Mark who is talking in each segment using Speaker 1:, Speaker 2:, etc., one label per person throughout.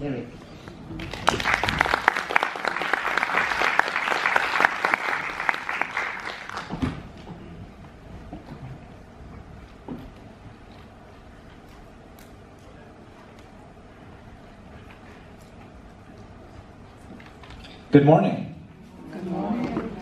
Speaker 1: Derek.
Speaker 2: Good morning.
Speaker 3: Good morning.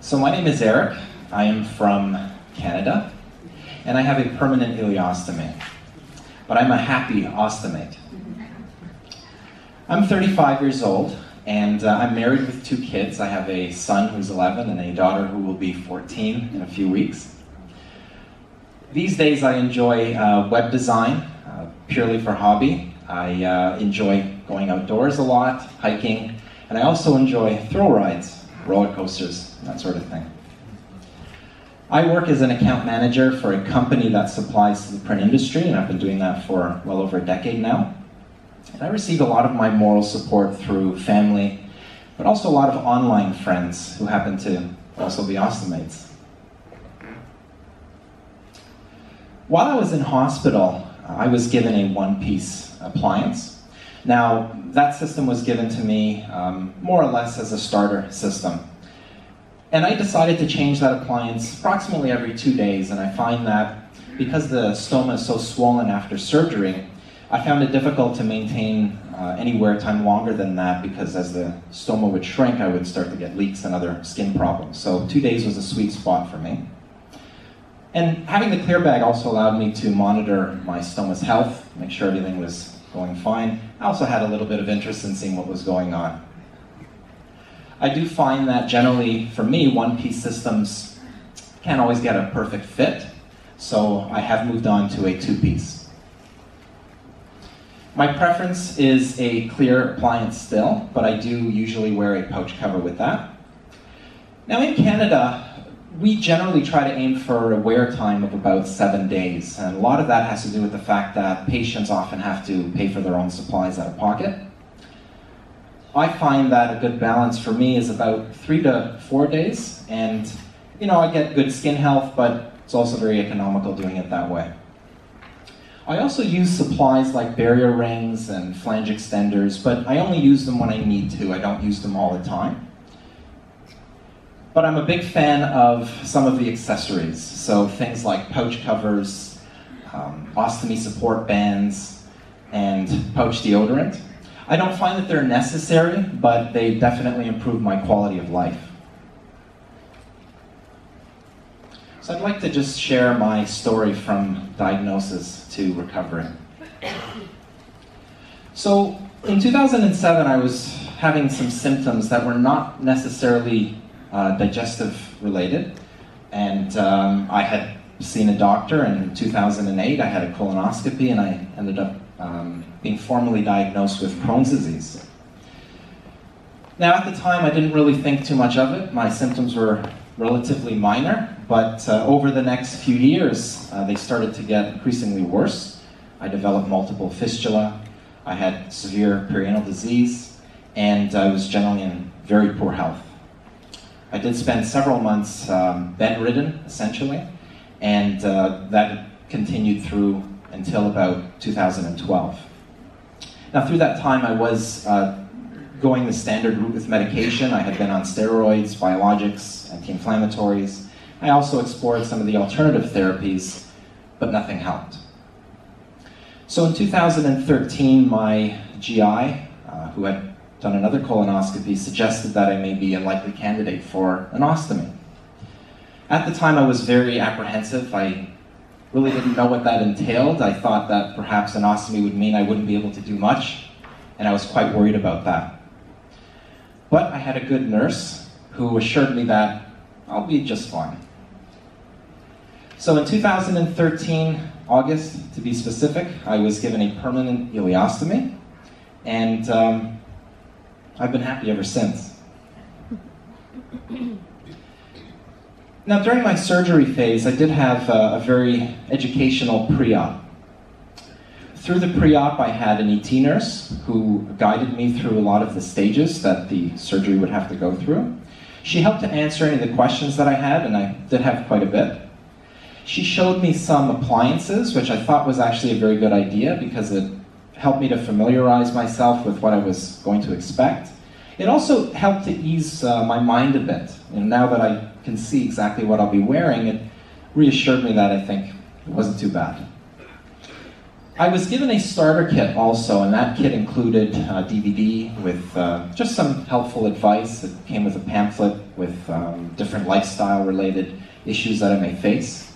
Speaker 2: So my name is Eric. I am from Canada, and I have a permanent ileostomy. But I'm a happy ostomate. I'm 35 years old, and uh, I'm married with two kids. I have a son who's 11 and a daughter who will be 14 in a few weeks. These days I enjoy uh, web design, uh, purely for hobby. I uh, enjoy going outdoors a lot, hiking, and I also enjoy thrill rides, roller coasters, that sort of thing. I work as an account manager for a company that supplies to the print industry, and I've been doing that for well over a decade now. And I receive a lot of my moral support through family, but also a lot of online friends who happen to also be ostomates. While I was in hospital, I was given a one-piece appliance. Now, that system was given to me um, more or less as a starter system. And I decided to change that appliance approximately every two days, and I find that because the stoma is so swollen after surgery, I found it difficult to maintain uh, any wear time longer than that because as the stoma would shrink, I would start to get leaks and other skin problems. So two days was a sweet spot for me. And having the clear bag also allowed me to monitor my stoma's health, make sure everything was going fine. I also had a little bit of interest in seeing what was going on. I do find that generally, for me, one-piece systems can't always get a perfect fit, so I have moved on to a two-piece. My preference is a clear appliance still, but I do usually wear a pouch cover with that. Now in Canada, we generally try to aim for a wear time of about seven days, and a lot of that has to do with the fact that patients often have to pay for their own supplies out of pocket. I find that a good balance for me is about three to four days, and you know, I get good skin health, but it's also very economical doing it that way. I also use supplies like barrier rings and flange extenders, but I only use them when I need to. I don't use them all the time. But I'm a big fan of some of the accessories. So things like pouch covers, um, ostomy support bands, and pouch deodorant. I don't find that they're necessary, but they definitely improve my quality of life. So I'd like to just share my story from diagnosis to recovery. So in 2007, I was having some symptoms that were not necessarily uh, digestive related, and um, I had seen a doctor and in 2008. I had a colonoscopy, and I ended up um, being formally diagnosed with Crohn's disease. Now, at the time, I didn't really think too much of it. My symptoms were relatively minor, but uh, over the next few years, uh, they started to get increasingly worse. I developed multiple fistula, I had severe perianal disease, and I was generally in very poor health. I did spend several months um, bedridden, essentially, and uh, that continued through until about 2012. Now, through that time, I was uh, going the standard route with medication. I had been on steroids, biologics, anti-inflammatories. I also explored some of the alternative therapies, but nothing helped. So in 2013, my GI, uh, who had done another colonoscopy, suggested that I may be a likely candidate for an ostomy. At the time, I was very apprehensive. I really didn't know what that entailed. I thought that perhaps an ostomy would mean I wouldn't be able to do much, and I was quite worried about that. But I had a good nurse who assured me that I'll be just fine. So in 2013, August to be specific, I was given a permanent ileostomy, and um, I've been happy ever since. Now, during my surgery phase, I did have a, a very educational pre-op. Through the pre-op, I had an ET nurse who guided me through a lot of the stages that the surgery would have to go through. She helped to answer any of the questions that I had, and I did have quite a bit. She showed me some appliances, which I thought was actually a very good idea because it helped me to familiarize myself with what I was going to expect. It also helped to ease uh, my mind a bit. And now that I can see exactly what I'll be wearing, it reassured me that I think it wasn't too bad. I was given a starter kit also, and that kit included a DVD with uh, just some helpful advice. It came with a pamphlet with um, different lifestyle related issues that I may face.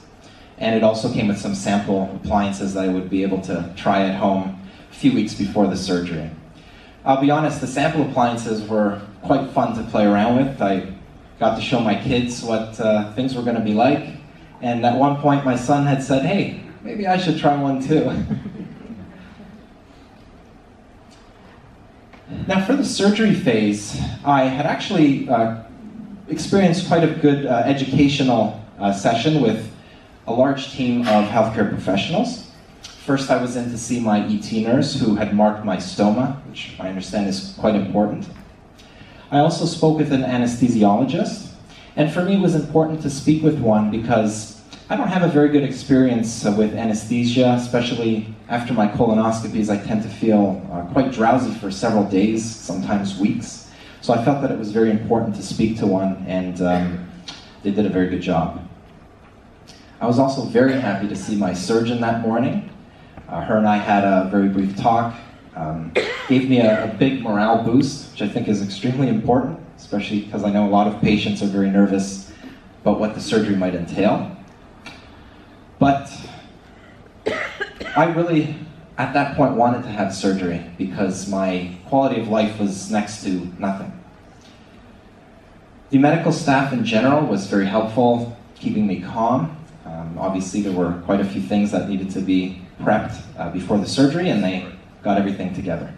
Speaker 2: And it also came with some sample appliances that I would be able to try at home a few weeks before the surgery. I'll be honest, the sample appliances were quite fun to play around with. I got to show my kids what uh, things were going to be like. And at one point, my son had said, Hey, maybe I should try one too. now, for the surgery phase, I had actually uh, experienced quite a good uh, educational uh, session with a large team of healthcare professionals. First, I was in to see my ET nurse who had marked my stoma, which I understand is quite important. I also spoke with an anesthesiologist, and for me it was important to speak with one because I don't have a very good experience with anesthesia, especially after my colonoscopies. I tend to feel uh, quite drowsy for several days, sometimes weeks. So I felt that it was very important to speak to one, and um, they did a very good job. I was also very happy to see my surgeon that morning. Uh, her and I had a very brief talk. Um, gave me a, a, big morale boost, which I think is extremely important, especially because I know a lot of patients are very nervous about what the surgery might entail. But I really, at that point, wanted to have surgery because my quality of life was next to nothing. The medical staff in general was very helpful, keeping me calm. Um, obviously, there were quite a few things that needed to be prepped uh, before the surgery, and they got everything together.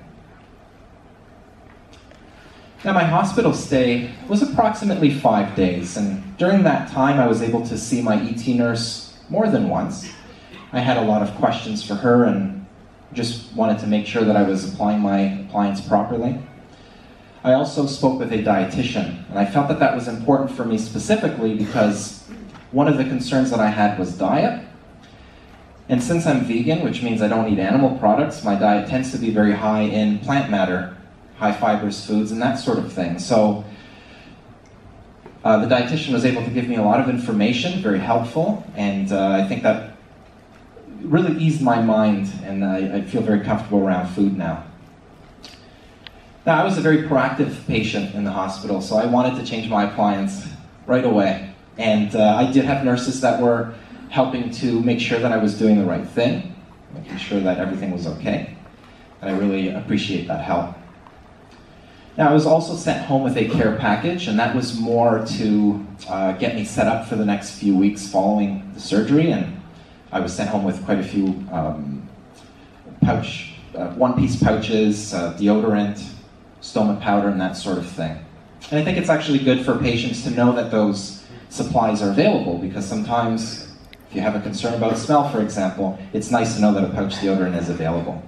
Speaker 2: Now, my hospital stay was approximately five days, and during that time, I was able to see my ET nurse more than once. I had a lot of questions for her and just wanted to make sure that I was applying my appliance properly. I also spoke with a dietitian, and I felt that that was important for me specifically because one of the concerns that I had was diet, and since I'm vegan, which means I don't eat animal products, my diet tends to be very high in plant matter, high fibrous foods, and that sort of thing. So uh, the dietitian was able to give me a lot of information, very helpful, and uh, I think that really eased my mind, and I, I, feel very comfortable around food now. Now, I was a very proactive patient in the hospital, so I wanted to change my appliance right away. And uh, I did have nurses that were helping to make sure that I was doing the right thing, making sure that everything was okay. And I really appreciate that help. Now, I was also sent home with a care package, and that was more to uh, get me set up for the next few weeks following the surgery. And I was sent home with quite a few um, pouch, uh, one-piece pouches, uh, deodorant, stoma powder, and that sort of thing. And I think it's actually good for patients to know that those supplies are available because sometimes if you have a concern about smell, for example, it's nice to know that a pouch deodorant is available.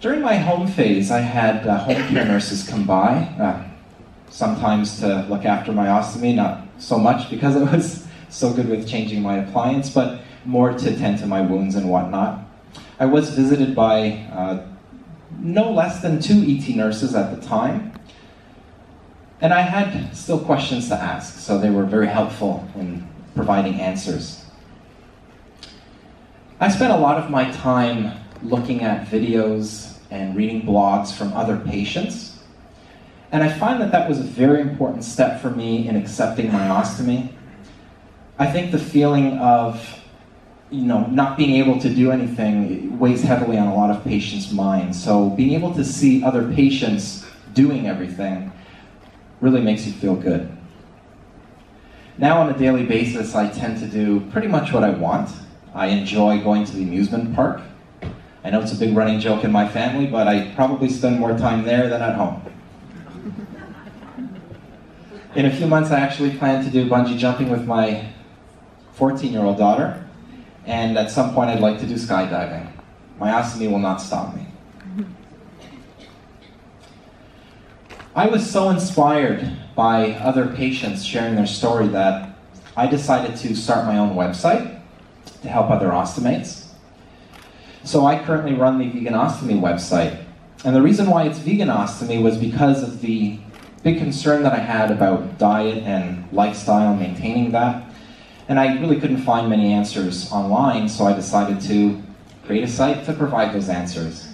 Speaker 2: During my home phase, I had uh, home care nurses come by, uh, sometimes to look after my ostomy, not so much because it was so good with changing my appliance, but more to tend to my wounds and whatnot. I was visited by uh, no less than two ET nurses at the time, and I had still questions to ask, so they were very helpful in providing answers. I spent a lot of my time looking at videos and reading blogs from other patients, and I find that that was a very important step for me in accepting my ostomy. I think the feeling of you know, not being able to do anything weighs heavily on a lot of patients' minds. So being able to see other patients doing everything really makes you feel good. Now, on a daily basis, I tend to do pretty much what I want. I enjoy going to the amusement park. I know it's a big running joke in my family, but I probably spend more time there than at home. In a few months, I actually plan to do bungee jumping with my 14 year old daughter, and at some point, I'd like to do skydiving. My ostomy will not stop me. I was so inspired by other patients sharing their story that I decided to start my own website. to help other ostomates. So I currently run the Vegan Ostomy website. And the reason why it's Vegan Ostomy was because of the big concern that I had about diet and lifestyle, maintaining that. And I really couldn't find many answers online, so I decided to create a site to provide those answers.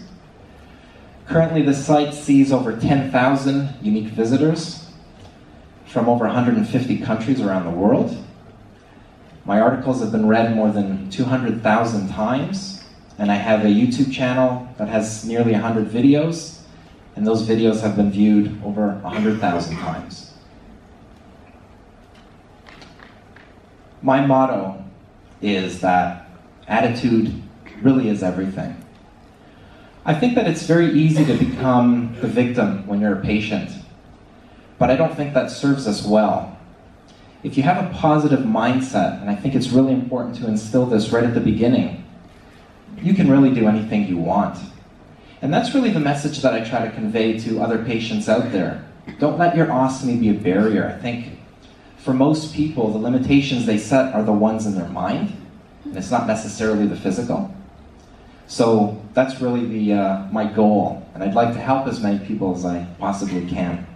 Speaker 2: Currently, the site sees over 10,000 unique visitors from over 150 countries around the world. My articles have been read more than 200,000 times, and I have a YouTube channel that has nearly 100 videos, and those videos have been viewed over 100,000 times. My motto is that attitude really is everything. I think that it's very easy to become the victim when you're a patient, but I don't think that serves us well. If you have a positive mindset, and I think it's really important to instill this right at the beginning, you can really do anything you want. And that's really the message that I try to convey to other patients out there. Don't let your ostomy be a barrier. I think for most people, the limitations they set are the ones in their mind, and it's not necessarily the physical. So that's really the, uh, my goal, and I'd like to help as many people as I possibly can.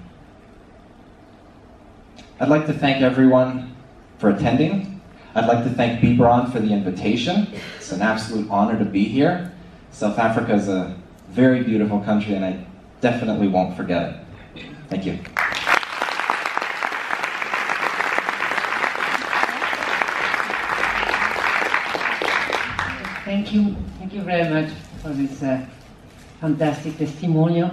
Speaker 2: I'd like to thank everyone for attending. I'd like to thank B. Braun for the invitation. It's an absolute honor to be here. South Africa is a very beautiful country, and I definitely won't forget it. Thank you.
Speaker 1: Thank you. Thank you very much for this uh, fantastic testimonial.